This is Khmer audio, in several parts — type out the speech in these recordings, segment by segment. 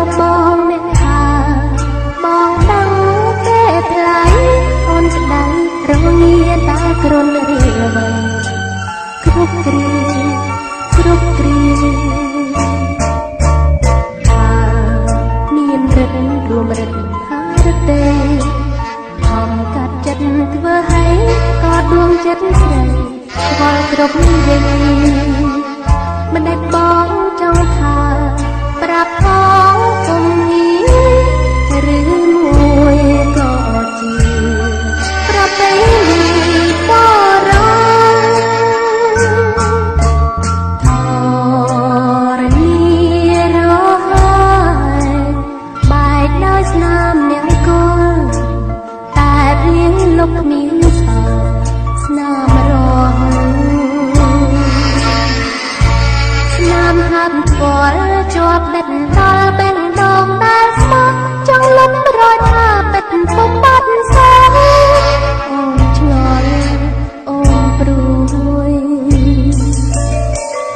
ត្រូវបងអ្នកថាបងដឹងទេផ្លៃអូនស្ដាយរងាតែគ្រុនរៀងអ្វីគ្រប់គ្រាគ្រប់គ្រាថាមានរិទ្ធរួមរិទ្ធថារត់ទេខំកាត់ចិត្តធ្វើឲ្យក៏ដួងចិត្តស្រីស្គាល់គ្រប់វេមិនដែលបង លុបគ្មានសល់ស្នាមរស់ស្នាមហាត់ផ្គាល់ជាប់ដិតដល់បេះដូងដែលស្មោះចង់លុបរយថាពិតពុំបាត់សោអូនឆ្ងល់អូនព្រួយ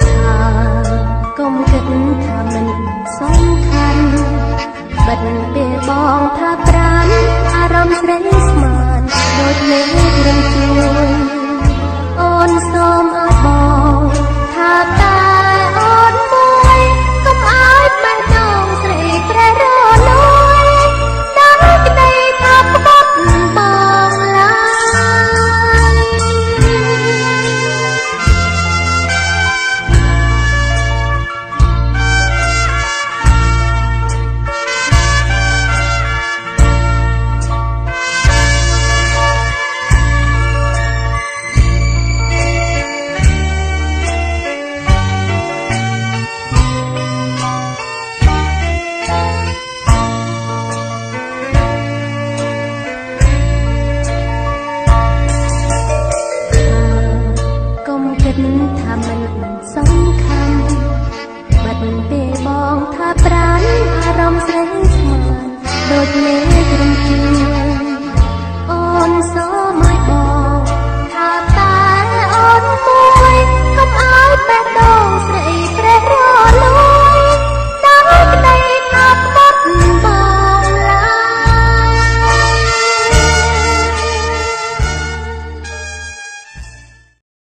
ថាកុំគិតថាមិនសំខាន់បិទពេលបងថា ថាមិនសំខាន់បាត់ពេលបងថា